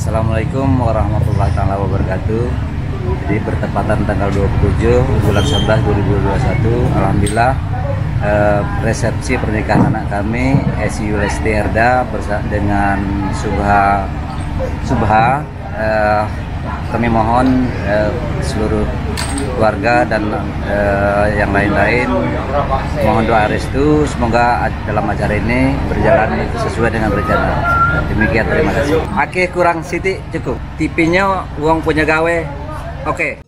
Assalamualaikum warahmatullahi wabarakatuh. Jadi bertepatan tanggal 27 bulan 11 2021, alhamdulillah eh, resepsi pernikahan anak kami SU Lesti Erda bersama dengan Subha Subha eh, kami mohon eh, seluruh keluarga dan eh, yang lain-lain mohon doa restu. Semoga dalam acara ini berjalan sesuai dengan rencana. Demikian terima kasih. Oke kurang siti cukup. Tipinya uang punya gawe oke